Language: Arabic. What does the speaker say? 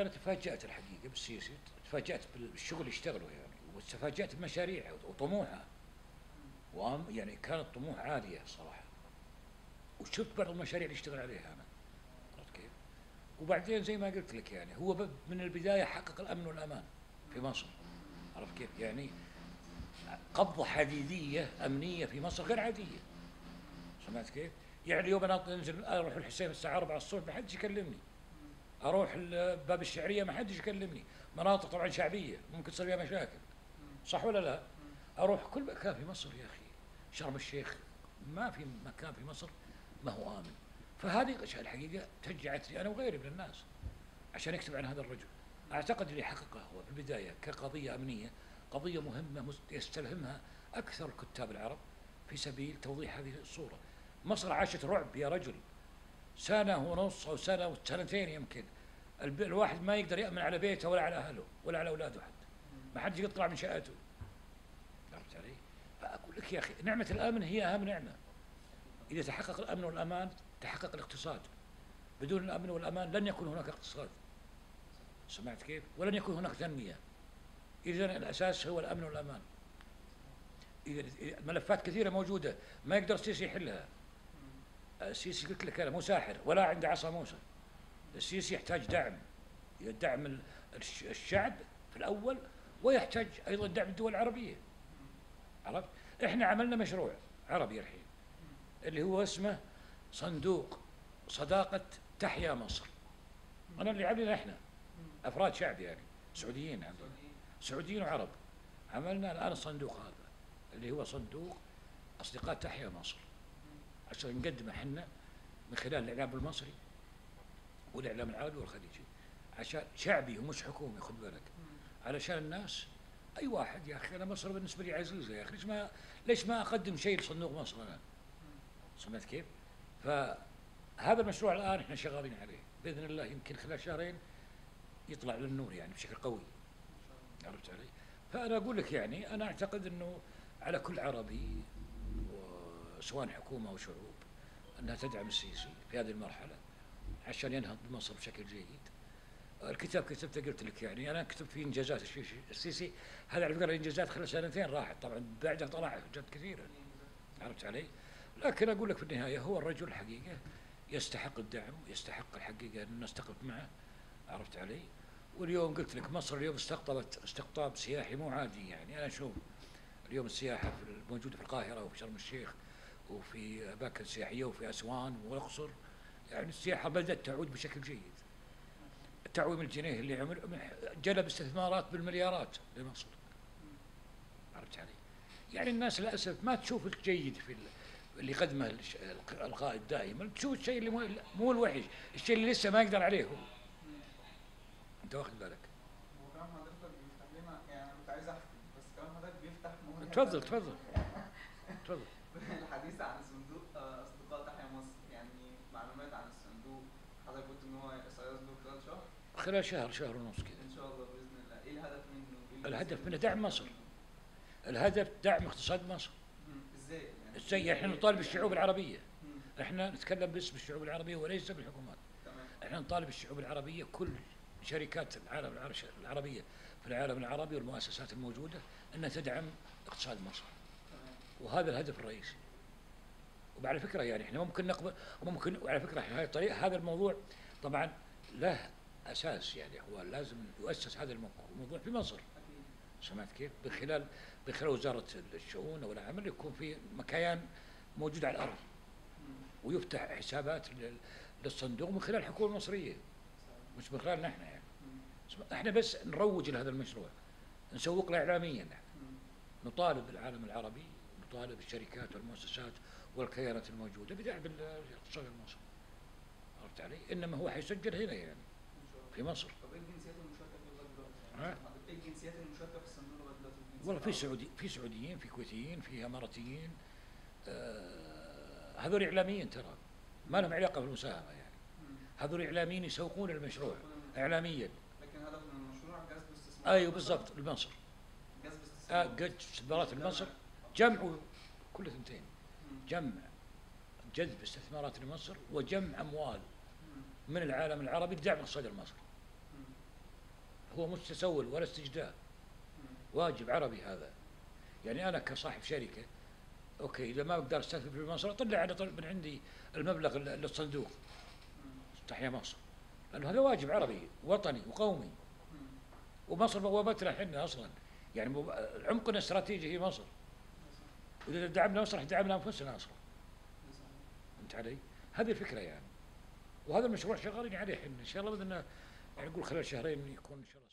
أنا تفاجأت الحقيقة بالسيسي تفاجأت بالشغل اللي اشتغلوا يعني وتفاجأت بمشاريعه وطموحه وأم يعني كانت طموح عالية صراحة وشفت بعض المشاريع اللي اشتغل عليها أنا عرفت كيف؟ وبعدين زي ما قلت لك يعني هو من البداية حقق الأمن والأمان في مصر عرفت كيف؟ يعني قبضة حديدية أمنية في مصر غير عادية سمعت كيف؟ يعني اليوم أنا أنزل أروح الحسين الساعة 4 الصبح ما حدش يكلمني أروح باب الشعرية ما حدش يكلمني. مناطق طبعا شعبية ممكن تصير فيها مشاكل. صح ولا لا؟ أروح كل مكان في مصر يا أخي. شرم الشيخ ما في مكان في مصر ما هو آمن. فهذه الحقيقة شجعتني أنا وغيري من الناس عشان يكتب عن هذا الرجل. أعتقد اللي حققه هو في البداية كقضية أمنية قضية مهمة يستلهمها أكثر الكتاب العرب في سبيل توضيح هذه الصورة. مصر عاشت رعب يا رجل. سنة ونص أو سنة وسنتين يمكن. الواحد ما يقدر يأمن على بيته ولا على أهله ولا على أولاده حتى. ما حد يطلع من شقته. عرفت علي؟ فأقول لك يا أخي نعمة الأمن هي أهم نعمة. إذا تحقق الأمن والأمان تحقق الاقتصاد. بدون الأمن والأمان لن يكون هناك اقتصاد. سمعت كيف؟ ولن يكون هناك تنمية. اذا الأساس هو الأمن والأمان. اذا إذا ملفات كثيرة موجودة ما يقدر السيسي يحلها. السيسي قلت لك أنا مو ساحر ولا عنده عصا موسى. السيسي يحتاج دعم. دعم ال- الش- الشعب في الأول ويحتاج أيضا دعم الدول العربية. عرفت؟ إحنا عملنا مشروع عربي الحين اللي هو اسمه صندوق صداقة تحيا مصر. أنا اللي عاملينه إحنا. أفراد شعب يعني سعوديين عندنا. سعوديين وعرب. عملنا الآن الصندوق هذا اللي هو صندوق أصدقاء تحيا مصر. عشان نقدمه إحنا من خلال الإعلام المصري والإعلام العربي والخليجي. عشان شعبي ومش حكومي خذ بالك. علشان الناس أي واحد يا أخي أنا مصر بالنسبة لي عزيزة يا أخي ليش ما ليش ما أقدم شيء لصندوق مصر أنا؟ سمعت كيف؟ فهذا المشروع الآن إحنا شغالين عليه. بإذن الله يمكن خلال شهرين يطلع للنور يعني بشكل قوي. عرفت علي؟ فأنا أقول لك يعني أنا أعتقد إنه على كل عربي وسواء حكومة أو شعوب أنها تدعم السيسي في هذه المرحلة عشان ينهض بمصر بشكل جيد. الكتاب كتبته قلت لك يعني أنا كتبت فيه إنجازات السيسي هذا على فكرة الانجازات خلال سنتين راحت طبعا بعدها طلع حاجات كثيره عرفت علي؟ لكن أقول لك في النهاية هو الرجل الحقيقة يستحق الدعم ويستحق الحقيقة أن الناس تقف معه عرفت علي؟ واليوم قلت لك مصر اليوم استقطبت استقطاب سياحي مو عادي يعني أنا أشوف اليوم السياحة الموجوده في القاهرة وفي شرم الشيخ وفي اماكن سياحيه وفي أسوان والأقصر يعني السياحة بدات تعود بشكل جيد. التعويم الجنيه اللي عمل جلب استثمارات بالمليارات لمصر. عرفت علي؟ يعني الناس للأسف ما تشوف الجيد في ال- اللي قدمه القائد دائما تشوف الشيء اللي مو, مو الوحش، الشيء اللي لسه ما يقدر عليه هو. أنت واخد بالك؟ حضرتك بيفتح لنا يعني أنا كنت عايز أحكي بس حضرتك بيفتح تفضل. تفضل تفضل الحديث عن صندوق آه، اصدقاء تحيا مصر يعني معلومات عن الصندوق حضرتك قلت ان هو سيصدر خلال شهر خلال شهر شهر ونص كذا. إن شاء الله بإذن الله. إيه الهدف منه؟ إيه الهدف منه دعم مصر. الهدف دعم اقتصاد مصر. إزاي؟ يعني إزاي؟ إحنا نطالب الشعوب العربية. مم، إحنا نتكلم باسم الشعوب العربية وليس بالحكومات. إحنا نطالب الشعوب العربية كل شركات العالم العربية في العالم العربي والمؤسسات الموجودة إنها تدعم اقتصاد مصر. وهذا الهدف الرئيسي. وعلى فكرة يعني إحنا ممكن نقبل ممكن وعلى فكرة هاي الطريقة هذا الموضوع طبعا له أساس يعني هو لازم يؤسس هذا الموضوع في مصر. سمعت كيف؟ من خلال من خلال وزارة الشؤون أو العمل يكون في مكيان موجود على الأرض. ويفتح حسابات لل- للصندوق من خلال الحكومة المصرية. مش من خلالنا إحنا يعني. إحنا بس نروج لهذا المشروع. نسوق له اعلاميا نطالب العالم العربي نطالب الشركات والمؤسسات والكيانات الموجودة بدعم ال- الاقتصاد المصري. عرفت علي؟ إنما هو حيسجل هنا يعني. في مصر طب إيه الجنسيات المشاركه؟ يعني إيه الجنسيات المشاركه في الصندوق لغايه دلوقتي؟ والله في؟ سعودي في سعوديين في كويتيين في إماراتيين آه هذول إعلاميين ترى ما لهم علاقة بالمساهمه يعني. هذول إعلاميين يسوقون المشروع اعلاميا لكن هدف من المشروع جذب استثمار أيوه بالضبط لمصر جذب آه قد استثمارات لمصر جمع كل ثنتين. جمع جذب استثمارات لمصر وجمع أموال. من العالم العربي لدعم الاقتصاد المصري. هو مش تسول ولا استجداء واجب عربي هذا. يعني أنا كصاحب شركة أوكي إذا ما أقدر أستثمر في مصر طلع على طل- من عندي المبلغ لل- للصندوق. تحيا مصر. لأنه هذا واجب عربي وطني وقومي. ومصر بوابتنا إحنا أصلا. يعني عمقنا الاستراتيجي هي مصر. واذا دعمنا مصر دعمنا أنفسنا أصلا. فهمت علي؟ هذه الفكرة يعني. وهذا المشروع شغالين عليه إن شاء الله بإذن يعني خلال شهرين يكون إن شاء الله